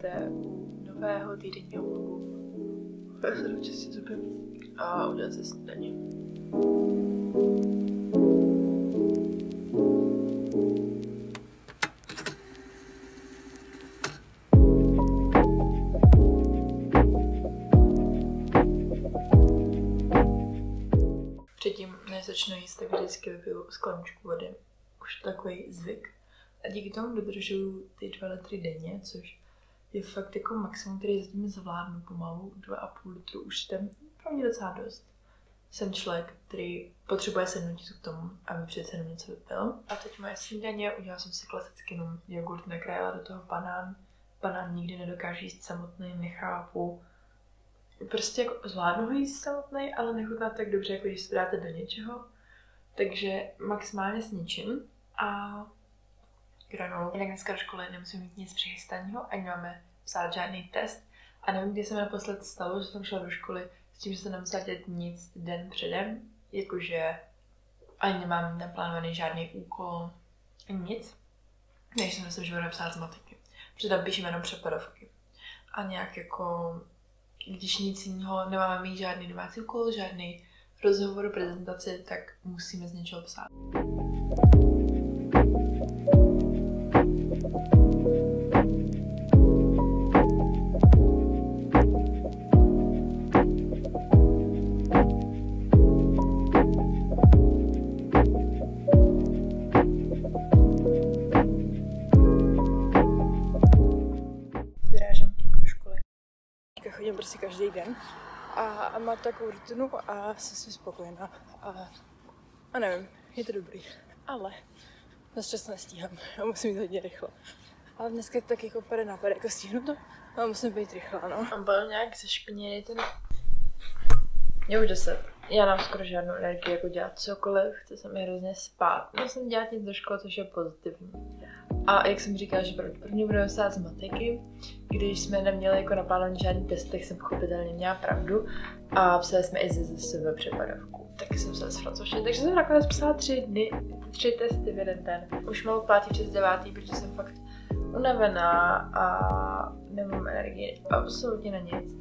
vítejte u nového týdenního vlogu. Já se jdu čistit zuby a udělat si snídaně. Předtím, než začnu jíst, tak vždycky vypiju skleničku vody. Už takový zvyk. A díky tomu dodržuju ty dva litry denně, což je fakt jako maximum, který zatím zvládnu pomalu. Dva a půl litru už ten pro mě docela dost. Jsem člověk, který potřebuje sednutí k tomu, aby přece jenom něco vypil. A teď moje snídaně, udělala jsem si klasicky jenom jogurt, nakrájela do toho banán. Banán nikdy nedokáže jíst samotný, nechápu. Prostě jako zvládnu ho jíst samotný, ale nechutná tak dobře, jako když si dáte do něčeho. Takže maximálně s ničím. A granolu. Jinak dneska do školy nemusím mít nic přichystaného, ani máme psát žádný test. A nevím, kdy se mi naposled stalo, že jsem šla do školy s tím, že jsem nemusela dělat nic den předem, jakože ani nemám naplánovaný žádný úkol, ani nic. Než jsem myslím, že budu psát z matiky. Protože tam píšeme jenom přepadovky. A nějak jako, když nic jiného, nemáme mít žádný domácí úkol, žádný rozhovor, prezentaci, tak musíme z něčeho psát. Chodím prostě každý den a, a mám takovou rutinu a jsem si spokojená. A, a nevím, je to dobrý. Ale zase často nestíhám a musím jít hodně rychle. Ale dneska tak jako pade na pade, jako stihnu to, ale musím být rychlá, no. A byl nějak zešpiněný ten... Je už deset. Já mám skoro žádnou energii jako dělat cokoliv, chce se mi hrozně spát. Musím dělat nic do školy, což je pozitivní. A jak jsem říkala, že první budeme psát z matiky, když jsme neměli jako naplánovaný žádný test, tak jsem pochopitelně měla pravdu a psali jsme i ze sebe přepadovku. Tak jsem se z francouzštiny, takže jsem nakonec psala tři dny, tři testy v jeden den. Už mám pátý přes devátý, protože jsem fakt unavená a nemám energii absolutně na nic.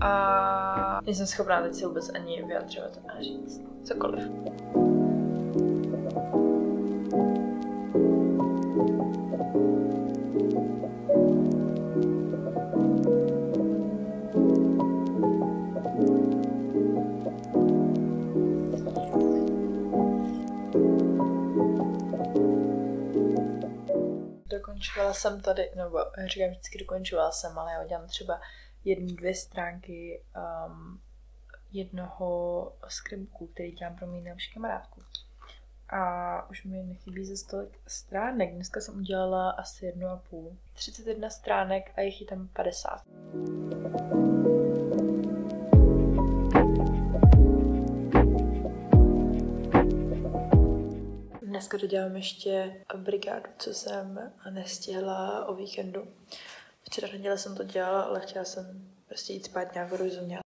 A nejsem schopná teď si vůbec ani vyjadřovat a říct cokoliv. Dokončovala jsem tady, nebo říkám vždycky dokončovala jsem, ale já udělám třeba jednu, dvě stránky um, jednoho skrimku, který dělám pro mou nejlepší kamarádku. A už mi nechybí ze stolik stránek. Dneska jsem udělala asi jednu a půl. 31 stránek a jich je tam 50. Dneska dodělám ještě brigádu, co jsem nestihla o víkendu. Včera neděle jsem to dělala, ale chtěla jsem prostě jít spát nějak rozumět.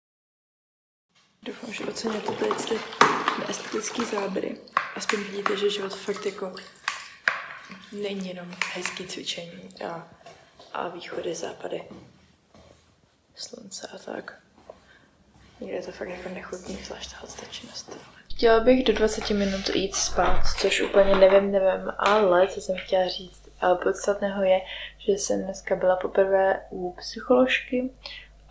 Doufám, že oceníte tady ty estetické záběry. Aspoň vidíte, že život fakt jako není jenom hezký cvičení a, a východy, západy, slunce a tak. Někde je to fakt jako nechutný, zvlášť tahle činnost. Chtěla bych do 20 minut jít spát, což úplně nevím, nevím, ale co jsem chtěla říct, ale podstatného je, že jsem dneska byla poprvé u psycholožky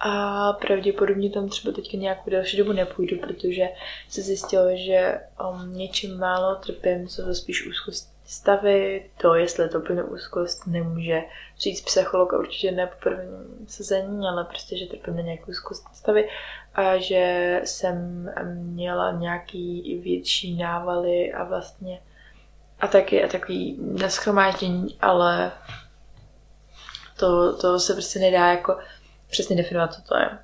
a pravděpodobně tam třeba teďka nějakou další dobu nepůjdu, protože se zjistilo, že um, něčím málo trpím, co to spíš úzkost stavy, to, jestli je to úplně úzkost, nemůže říct psycholog a určitě ne po prvním sezení, ale prostě, že trpím na nějakou úzkost stavy a že jsem měla nějaký větší návaly a vlastně a taky a takový neschromáždění, ale to, to se prostě nedá jako přesně definovat, co to je.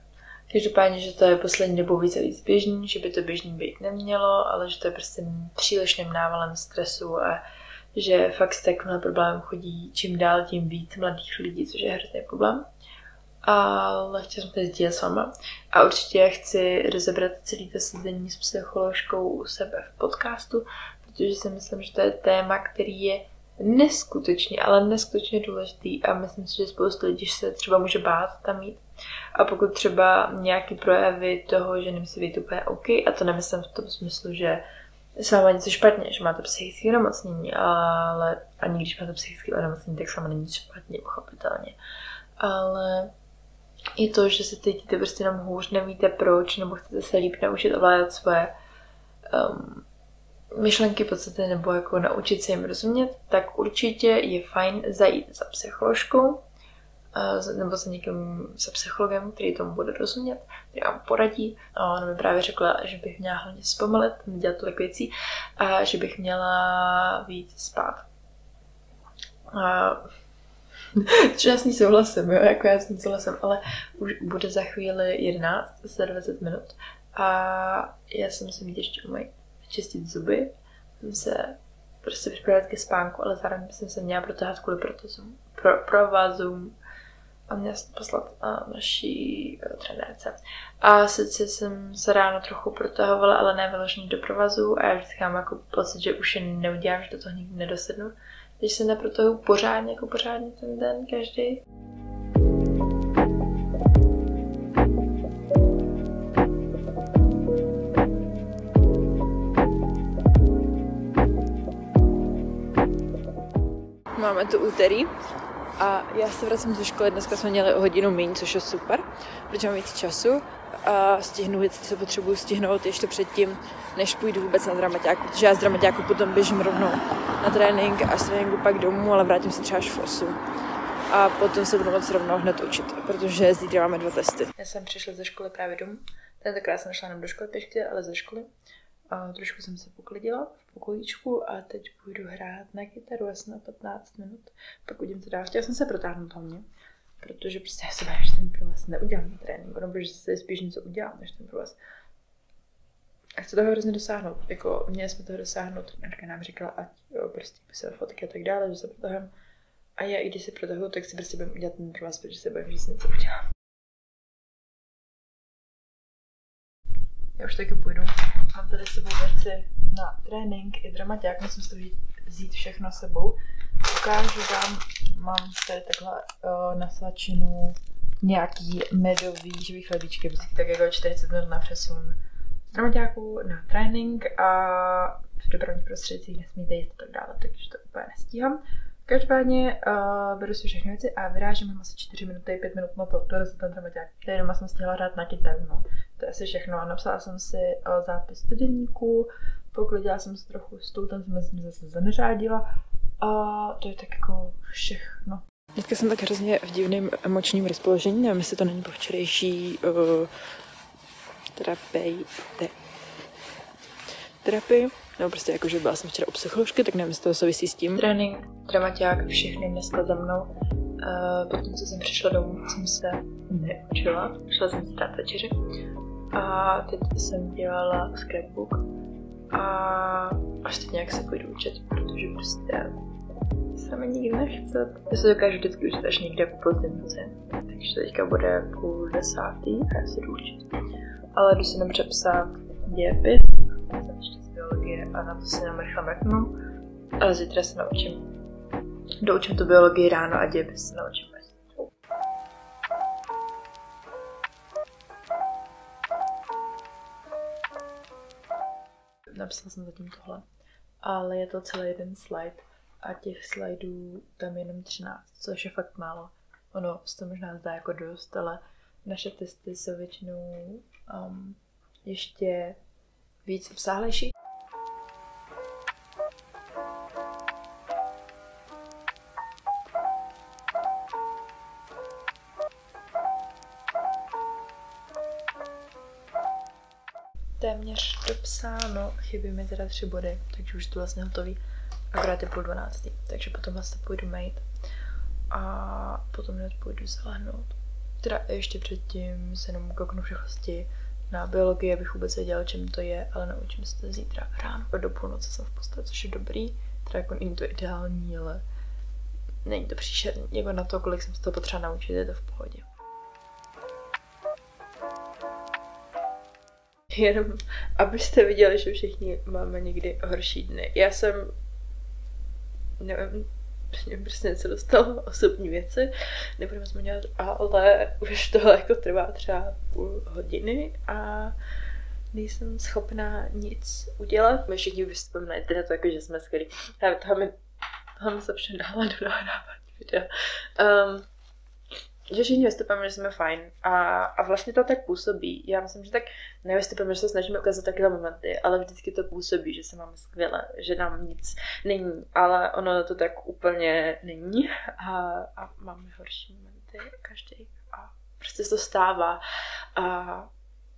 Každopádně, že to je poslední dobou víc a víc běžný, že by to běžný být nemělo, ale že to je prostě přílišným návalem stresu a že fakt s takovým problémem chodí čím dál tím víc mladých lidí, což je hrozný problém. Ale chtěla jsem to sdílet s váma. A určitě chci rozebrat celý to sezení s psycholožkou u sebe v podcastu, protože si myslím, že to je téma, který je neskutečně, ale neskutečně důležitý a myslím si, že spoustu lidí se třeba může bát tam jít. A pokud třeba nějaký projevy toho, že nemusí být úplně OK, a to nemyslím v tom smyslu, že s váma něco špatně, že máte psychické onemocnění, ale ani když máte psychické onemocnění, tak sama není špatně, pochopitelně. Ale i to, že se cítíte prostě jenom hůř, nevíte proč, nebo chcete se líp naučit ovládat svoje um, myšlenky podstatě nebo jako naučit se jim rozumět, tak určitě je fajn zajít za psycholožkou nebo za někým, se psychologem, který tomu bude rozumět, který vám poradí. A ona mi právě řekla, že bych měla hlavně zpomalit, nedělat tolik věcí a že bych měla víc spát. A Což já s ní souhlasím, jo, jako já s ní souhlasím, ale už bude za chvíli 11, za 20 minut a já jsem si mít ještě umýt, čistit zuby, jsem se prostě připravit ke spánku, ale zároveň jsem se měla protáhat kvůli protezům, pro, provazům a měla jsem poslat naší uh, trenérce. A sice jsem se ráno trochu protahovala, ale ne vyloženě do provazu a já vždycky mám jako pocit, že už je neudělám, že do toho nikdy nedosednu když se neprotahu pořádně, jako pořádně ten den každý. Máme tu úterý a já se vracím ze školy. Dneska jsme měli o hodinu méně, což je super, protože mám víc času a stihnu věci, co potřebuji stihnout ještě předtím, než půjdu vůbec na dramaťák, protože já z dramaťáku potom běžím rovnou na trénink a z tréninku pak domů, ale vrátím se třeba až v 8. A potom se budu moc rovnou hned učit, protože zítra máme dva testy. Já jsem přišla ze školy právě domů. Tentokrát jsem šla jenom do školy pěšky, ale ze školy. A trošku jsem se poklidila v pokojíčku a teď půjdu hrát na kytaru asi na 15 minut. Pak uvidím, co dál. Chtěla jsem se protáhnout hlavně, protože prostě já se bavím, že ten provaz neudělám na tréninku, nebo že se spíš něco udělám, než ten provaz. A chci toho hrozně dosáhnout. Jako, měli jsme toho dosáhnout. Marka nám říkala, ať jo, prostě se fotky a tak dále, že se protahujem. A já, i když se protahuju, tak si prostě budem udělat ten provaz, protože se bavím, že si něco udělám. Já už taky půjdu. Mám tady sebou věci na trénink i dramaťák, musím si to vzít všechno sebou. Ukážu vám, mám tady takhle uh, na svačinu nějaký medový živý chlebíčky, tak jako 40 minut na přesun dramaťáků na trénink a v dopravních prostředcích nesmíte jíst a tak dále, takže to úplně nestíhám. Každopádně uh, beru si všechny věci a vyrážím, asi 4 minuty, 5 minut na to, dorazit ten dramaťák. Tady doma jsem stihla hrát na kytaru, no. To je asi všechno. Napsala jsem si uh, zápis do deníku, poklidila jsem si trochu stůl, tam jsem se zase zaneřádila a to je tak jako všechno. Dneska jsem tak hrozně v divném emočním rozpoložení, nevím, jestli to není po včerejší uh, terapii, te, terapii, nebo prostě jako, že byla jsem včera u psycholožky, tak nevím, jestli to souvisí s tím. Trénink, dramaťák, všechny dneska za mnou. Uh, potom, co jsem přišla domů, jsem se neučila, šla jsem si dát večeři. A teď jsem dělala scrapbook a až teď nějak se půjdu učit, protože prostě se mi nikdy nechce. Já se dokážu vždycky učit až někde po noci, takže teďka bude půl desátý a já se jdu učit ale jdu si dobře psát dějepis, ještě z biologie a na to si jenom rychle mrknu. A zítra se naučím. Doučím tu biologii ráno a dějepis se naučím Napsala jsem zatím tohle, ale je to celý jeden slide a těch slajdů tam jenom 13, což je fakt málo. Ono se to možná zdá jako dost, ale naše testy jsou většinou um, ještě víc obsáhlejší. Chybí mi teda tři body, takže už to vlastně hotový. Akorát je půl dvanáctý, takže potom vlastně půjdu mít a potom hned půjdu zalehnout. Teda ještě předtím se jenom kouknu v rychlosti na biologii, abych vůbec věděla, čem to je, ale naučím se to zítra ráno. Do půlnoci jsem v posteli, což je dobrý. Teda jako není to ideální, ale není to příšerný. Jako na to, kolik jsem se to potřeba naučit, je to v pohodě. Jenom, abyste viděli, že všichni máme někdy horší dny. Já jsem nevím, mě prostě něco dostalo, osobní věci, nebudeme zmiňovat, ale už to jako trvá třeba půl hodiny a nejsem schopná nic udělat. My všichni vystupujeme na internetu, jako že jsme skvělí. To mi, to mi se předávat do nahrávání videa. Um, že všichni vystupujeme, že jsme fajn. A, a vlastně to tak působí. Já myslím, že tak nevystupujeme, že se snažíme ukázat takové momenty, ale vždycky to působí, že se máme skvěle, že nám nic není. Ale ono to tak úplně není a, a máme horší momenty každý. A prostě to stává. A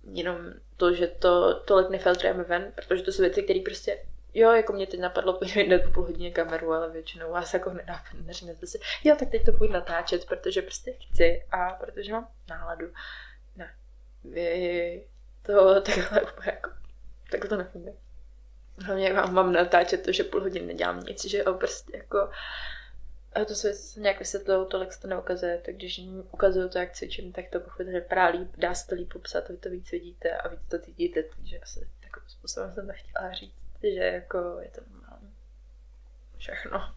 jenom to, že to tolik nefiltrujeme ven, protože to jsou věci, které prostě Jo, jako mě teď napadlo pojít po půl hodině kameru, ale většinou vás jako nenapadne, si, jo, tak teď to půjdu natáčet, protože prostě chci a protože mám náladu. Ne, vy to takhle úplně jako, takhle to nefunguje. Hlavně mám, mám natáčet to, že půl hodiny nedělám nic, že jo, prostě jako a to se, se nějak vysvětlilo, tolik se to neukazuje, tak když ukazuju to, jak cvičím, tak to pochopitelně vypadá líp, dá se to líp popsat, vy to víc vidíte a víc to cítíte, takže asi takovým způsobem jsem to chtěla říct že jako je to normální. Všechno.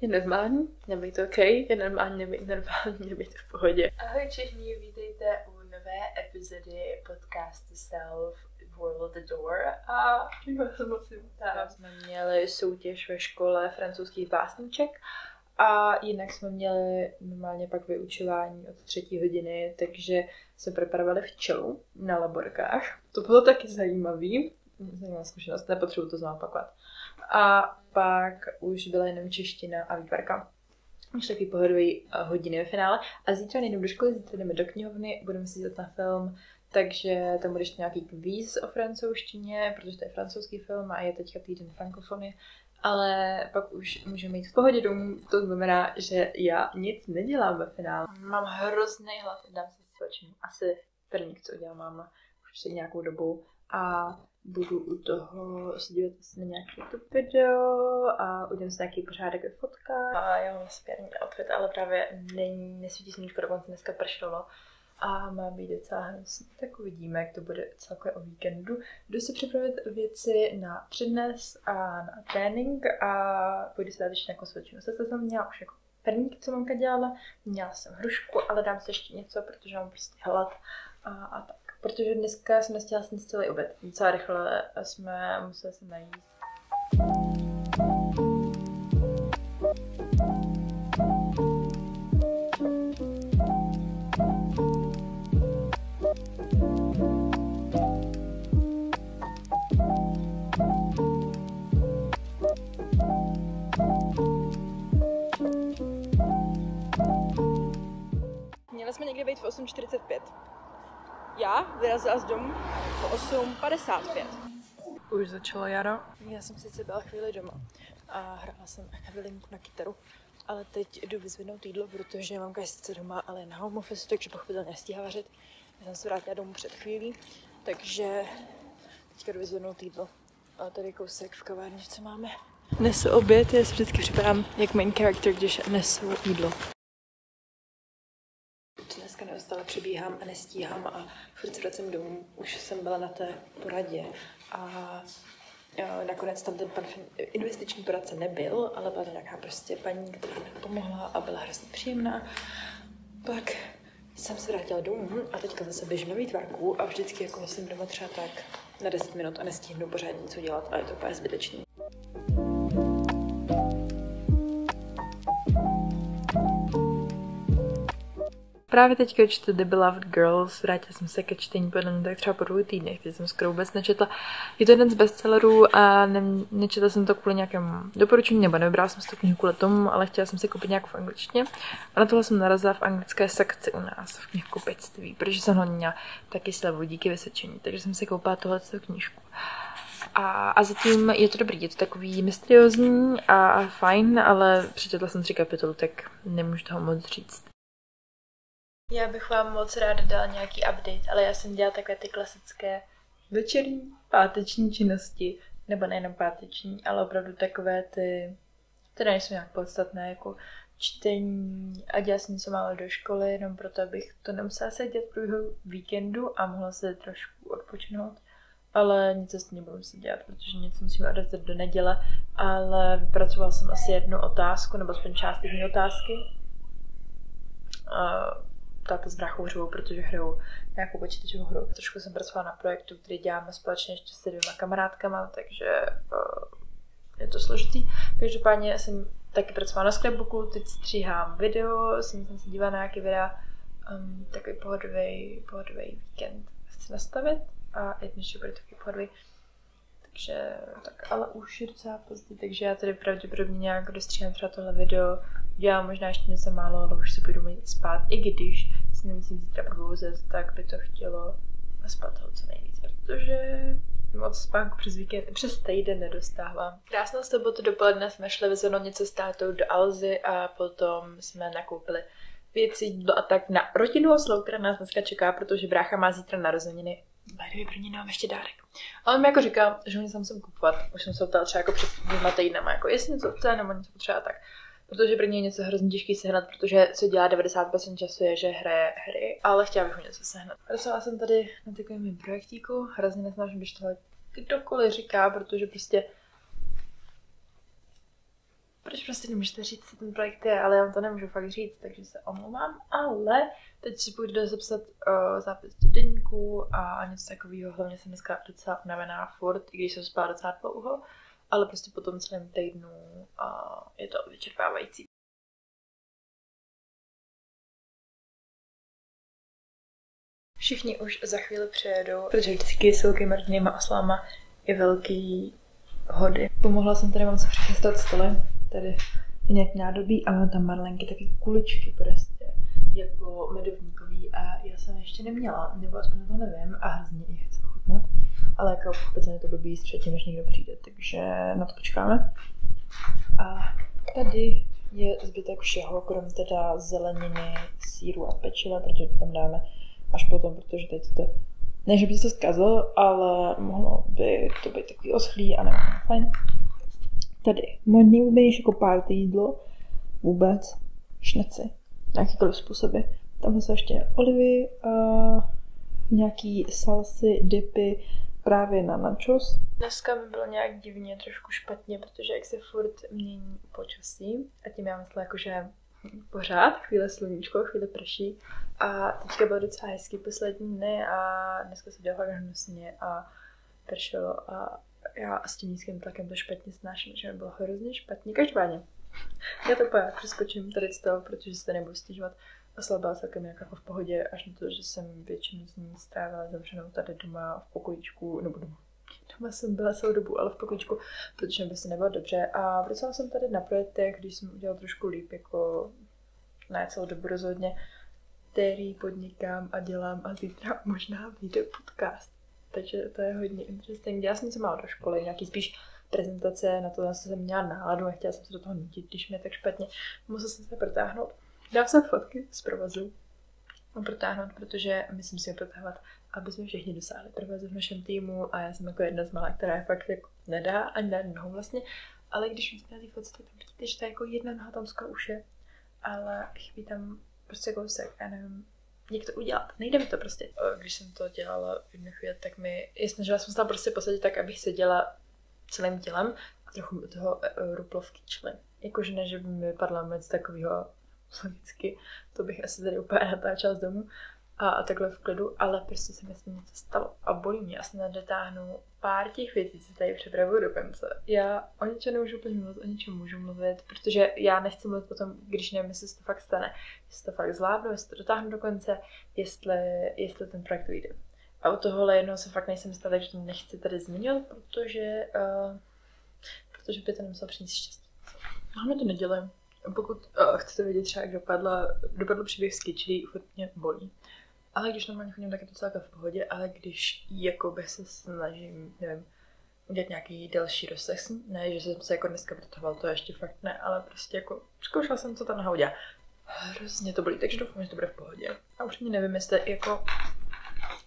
Je normální, nebýt OK, je normální, nebýt normální, nebýt v pohodě. Ahoj všichni, vítejte u nové epizody podcastu Self World the Door a já se moc vítám. Jsme měli soutěž ve škole francouzských básníček a jinak jsme měli normálně pak vyučování od třetí hodiny, takže jsme preparovali včelu na laborkách. To bylo taky zajímavé zajímavá zkušenost, nepotřebuji to znovu. A pak už byla jenom čeština a výtvarka. Už takový pohodový eh, hodiny ve finále. A zítra nejdeme do školy, zítra jdeme do knihovny, budeme si jít na film, takže tam bude ještě nějaký kvíz o francouzštině, protože to je francouzský film a je teďka týden frankofony. Ale pak už můžeme jít v pohodě domů, to znamená, že já nic nedělám ve finále. Mám hrozný hlad, dám si svačinu. Asi první, co udělám, mám už před nějakou dobu. A budu u toho se dívat na nějaký YouTube video a udělám si nějaký pořádek ve fotkách. A já mám skvělý outfit, ale právě není, nesvítí sluníčko, dokonce dneska pršelo a má být docela hnusný. Tak uvidíme, jak to bude celkově o víkendu. Jdu si připravit věci na přednes a na trénink a půjdu si dát ještě nějakou svědčinu. Se jsem měla už jako první, co mamka dělala. Měla jsem hrušku, ale dám si ještě něco, protože mám prostě hlad a, a tak protože dneska jsme chtěla sníst celý oběd. Docela rychle jsme museli se najít. Já vyrazila z domu po 8.55. Už začalo jaro. Já jsem sice byla chvíli doma a hrála jsem Evelynku na kytaru, ale teď jdu vyzvednout jídlo, protože je sice doma, ale na home office, takže pochopitelně nestíhá vařit. Já jsem se vrátila domů před chvílí, takže teďka jdu vyzvednout jídlo. A tady kousek v kavárně, co máme. Nesu oběd, já si vždycky připadám jak main character, když nesu jídlo neustále přebíhám a nestíhám a furt se vracím domů. Už jsem byla na té poradě a nakonec tam ten pan investiční poradce nebyl, ale byla nějaká prostě paní, která mi pomohla a byla hrozně příjemná. Pak jsem se vrátila domů a teďka zase běžím na výtvarku a vždycky jako jsem doma třeba tak na 10 minut a nestihnu pořád něco dělat a je to úplně zbytečný. Právě teďka čtu The Beloved Girls, vrátila jsem se ke čtení podle tak třeba po dvou týdnech, když jsem skoro vůbec nečetla. Je to jeden z bestsellerů a ne, nečetla jsem to kvůli nějakému doporučení, nebo nevybrala jsem si tu knihu kvůli tomu, ale chtěla jsem si koupit nějakou v angličtině. A na tohle jsem narazila v anglické sekci u nás v knihkupectví, protože jsem ho měla taky slevu díky vysvědčení, takže jsem si koupila tohle knížku. A, a zatím je to dobrý, je to takový mysteriózní a, a fajn, ale přečetla jsem tři kapitolu, tak nemůžu toho moc říct. Já bych vám moc ráda dala nějaký update, ale já jsem dělala takové ty klasické večerní, páteční činnosti, nebo nejenom páteční, ale opravdu takové ty, které nejsou nějak podstatné, jako čtení a dělala jsem něco málo do školy, jenom proto, abych to nemusela sedět průběhu víkendu a mohla se trošku odpočinout. ale nic s tím nebudu muset dělat, protože něco musíme odevzdat do neděle, ale vypracoval jsem asi jednu otázku, nebo aspoň část jedné otázky. Uh, táta s bráchou protože hrajou nějakou počítačovou hru. Trošku jsem pracovala na projektu, který děláme společně ještě s dvěma kamarádkama, takže uh, je to složitý. Každopádně jsem taky pracovala na scrapbooku, teď stříhám video, jsem, jsem se dívala na nějaké videa, um, takový pohodový, pohodový víkend chci nastavit a jedný, že bude taky pohodový. Takže tak, ale už je docela pozdě, takže já tady pravděpodobně nějak dostříhám třeba tohle video, dělám možná ještě něco málo, ale už se půjdu mít spát, i když si nemyslím zítra probouzet, tak by to chtělo spát toho co nejvíc, protože moc spánku přes víkend, přes týden nedostávám. Krásnou sobotu dopoledne jsme šli vyzvednout něco s tátou do Alzy a potom jsme nakoupili věci, jídlo a tak na rodinnou oslavu, která nás dneska čeká, protože brácha má zítra narozeniny. By pro ní nám ještě dárek. Ale mi jako říkám, že oni sam sem kupovat. Už jsem se ptala třeba jako před dvěma týdnama, jako jestli něco chce nebo něco potřeba tak. Protože pro ně je něco hrozně těžký sehnat, protože co dělá 90% času je, že hraje hry, ale chtěla bych mu něco sehnat. Pracovala jsem tady na takovém projektíku, hrozně nesnažím, když tohle kdokoliv říká, protože prostě proč prostě nemůžete říct, co ten projekt je, ale já vám to nemůžu fakt říct, takže se omlouvám, ale teď si půjdu zapsat uh, zápis do deníku a něco takového, hlavně jsem dneska docela unavená furt, i když jsem spala docela dlouho, ale prostě po tom celém týdnu uh, je to vyčerpávající. Všichni už za chvíli přijedou, protože vždycky s velkými rodinnýma oslama je velký hody. Pomohla jsem tady mám se přichystat stole, tady je nějak nádobí a mám tam marlenky, taky kuličky prostě, jako medovníkový a já jsem ještě neměla, nebo aspoň to nevím a hrozně je chci chutnat, ale jako pochopitelně to blbý předtím, než někdo přijde, takže na to počkáme. A tady je zbytek všeho, krom teda zeleniny, síru a pečiva, protože to tam dáme až potom, protože teď to ne, že by se zkazil, ale mohlo by to být takový oschlý a nevím, fajn. Tady, moje nejoblíbenější jako party jídlo, vůbec, šneci, jakýkoliv způsoby. Tam jsou ještě olivy, uh, nějaký salsy, dipy, právě na nachos. Dneska mi bylo nějak divně, trošku špatně, protože jak se furt mění počasí, a tím já myslím jako, že pořád, chvíle sluníčko, chvíle prší. A teďka bylo docela hezký poslední dny a dneska se dělalo hnusně a pršelo a já s tím nízkým tlakem to špatně snáším, že mi bylo hrozně špatně. Každopádně, já to pojď přeskočím tady z toho, protože se nebudu stěžovat. Osla byla celkem jako v pohodě, až na to, že jsem většinu z ní strávila zavřenou tady doma v pokojičku, nebo doma. Doma jsem byla celou dobu, ale v pokojičku, protože by se nebylo dobře. A vracela jsem tady na projektech, když jsem udělala trošku líp, jako ne celou dobu rozhodně, který podnikám a dělám a zítra možná vyjde podcast. Takže to je hodně interesting. Dělala jsem se málo do školy, nějaký spíš prezentace, na to jsem měla náladu a chtěla jsem se do toho nutit, když mě tak špatně. Musela jsem se protáhnout. Dám se fotky z provazu. Protáhnout, protože myslím si je protahovat, aby jsme všichni dosáhli provazu v našem týmu a já jsem jako jedna z malá, která je fakt jako nedá ani na nohou vlastně. Ale když vidíte na té fotce, tak vidíte, že ta jako jedna noha tam skoro už je ale chybí tam prostě kousek, já nevím, jak to udělat. Nejde mi to prostě. Když jsem to dělala v jednu chvíli, tak mi, je snažila jsem se tam prostě posadit tak, abych seděla celým tělem a trochu mi toho e, ruplovky čili. Jakože ne, že by mi vypadla moc takového logicky, to bych asi tady úplně natáčela z domu, a, a takhle v klidu, ale prostě se mi s tím něco stalo a bolí mě. Se nedotáhnu pár těch věcí, co tady připravuju do konce. Já o něčem nemůžu úplně mluvit, o něčem můžu mluvit, protože já nechci mluvit potom, když nevím, jestli se to fakt stane, jestli to fakt zvládnu, jestli to dotáhnu do konce, jestli, jestli ten projekt vyjde. A u tohohle jednoho se fakt nejsem jistá, takže to nechci tady zmiňovat, protože, uh, protože by to nemuselo přinést štěstí. Máme to neděle. Pokud uh, chcete vědět třeba, jak dopadla, dopadl příběh s furt mě bolí. Ale když normálně chodím, tak je to celkem v pohodě, ale když jakoby se snažím, nevím, udělat nějaký další rozsah, ne, že jsem se jako dneska protahoval, to ještě fakt ne, ale prostě jako zkoušela jsem, co ta noha udělá. Hrozně to bolí, takže doufám, že to bude v pohodě. A už mě nevím, jestli jako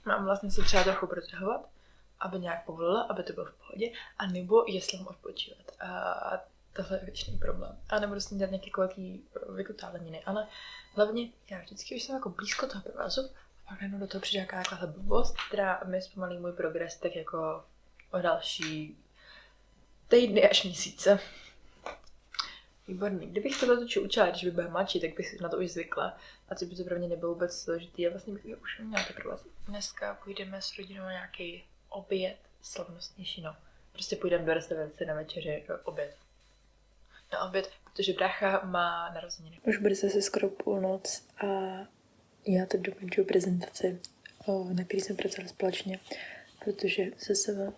mám vlastně se třeba trochu protahovat, aby nějak povolila, aby to bylo v pohodě, a nebo jestli mám odpočívat. A tohle je věčný problém. A nebudu s ním dělat nějaké velký vykutáleniny, ale hlavně já vždycky, když jsem jako blízko toho provazu, pak jenom do toho přijde nějaká blbost, která mi zpomalí můj progres tak jako o další týdny až měsíce. Výborný. Kdybych tohle točil učila, když by byla mladší, tak bych na to už zvykla. A to by to pro mě nebylo vůbec složitý. A vlastně bych to už měla teprve. Dneska půjdeme s rodinou na nějaký oběd, slavnostnější, no. Prostě půjdeme do restaurace na večeři, do oběd. Na oběd, protože brácha má narozeniny. Už bude zase skoro půlnoc a já teď dokončuju prezentaci, na který jsem pracovala společně, protože se sebou